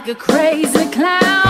like a crazy clown,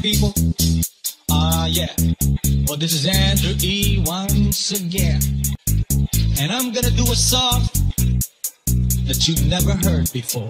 people? Ah, uh, yeah. Well, this is Andrew E. once again. And I'm gonna do a song that you've never heard before.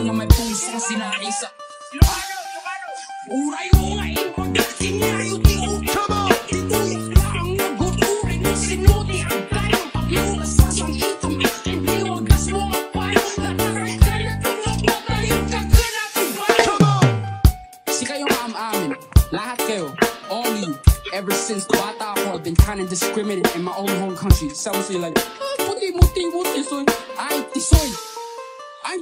Jangan mempunyai nalisa Luaga, luaga Urai Lahat kayo, all you, ever since ako, I've been kind of discriminated in my own home country. Sounds like, ah, puti, muti, muti, soy. I'm tisoy. I'm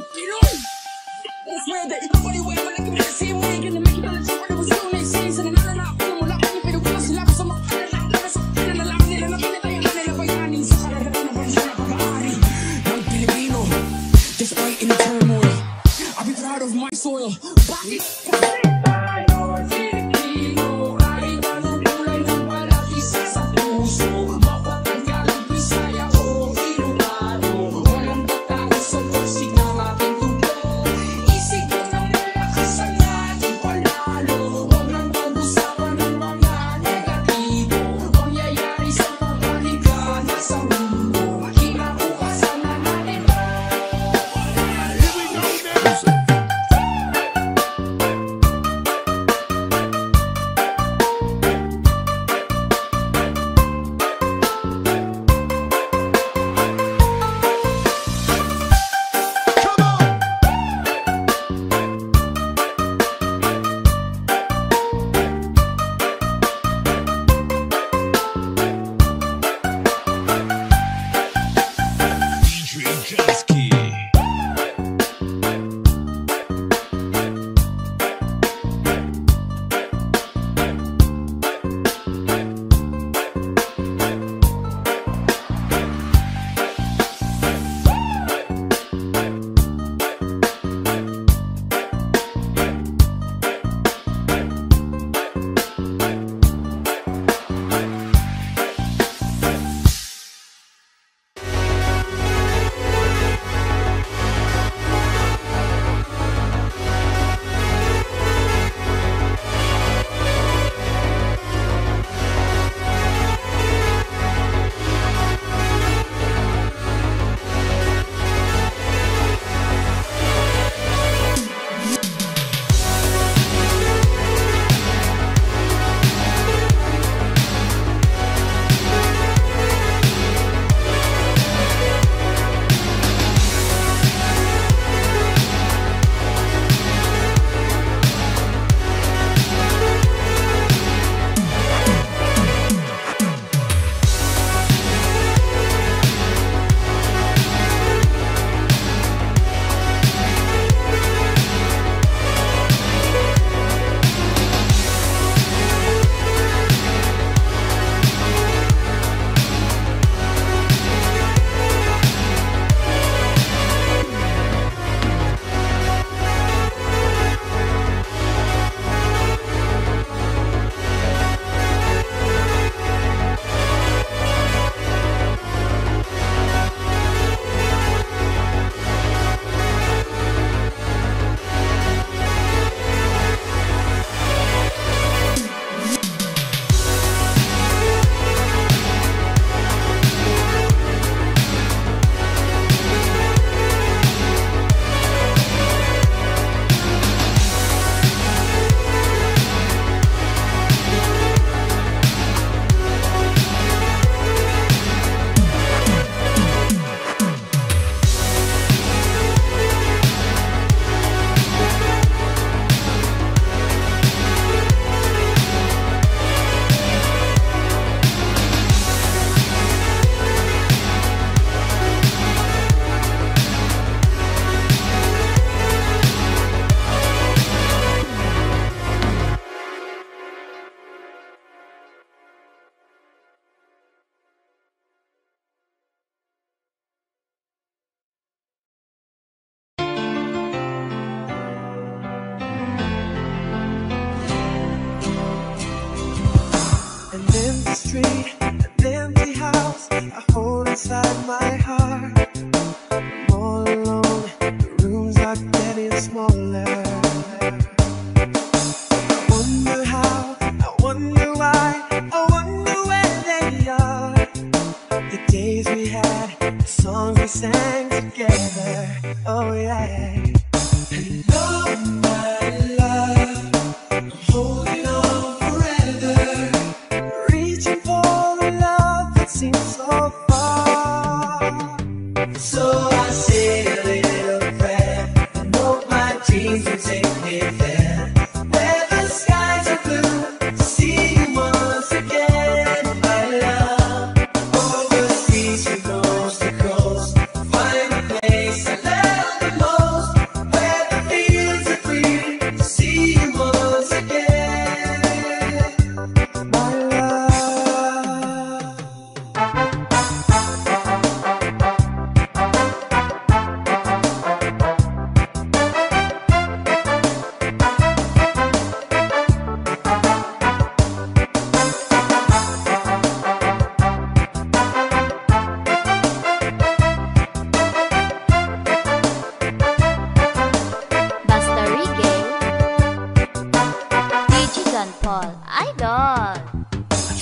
Paul. I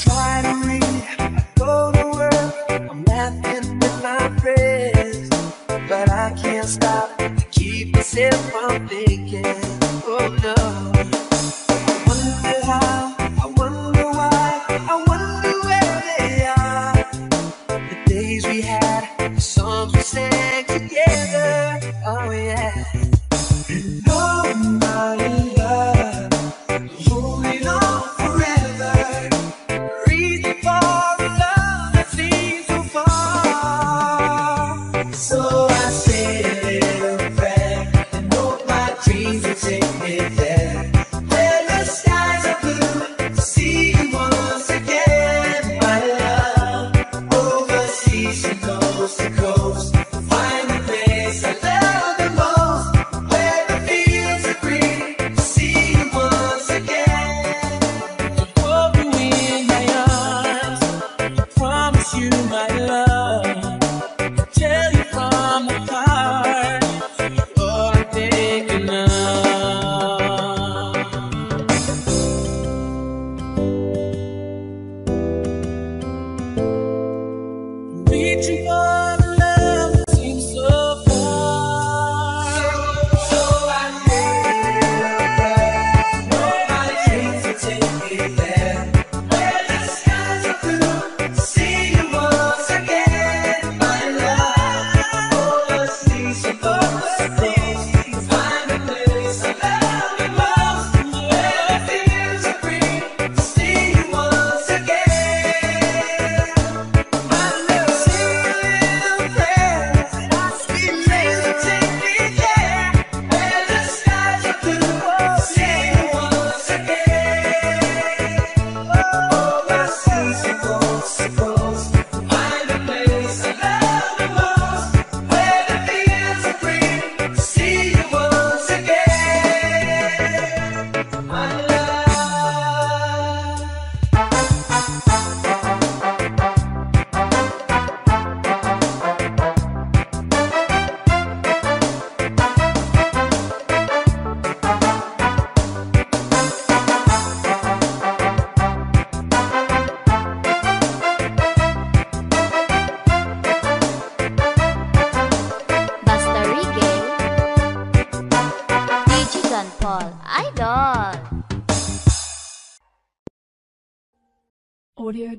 try to read, go to work. I'm laughing with my friends. But I can't stop to keep myself from thinking, oh no.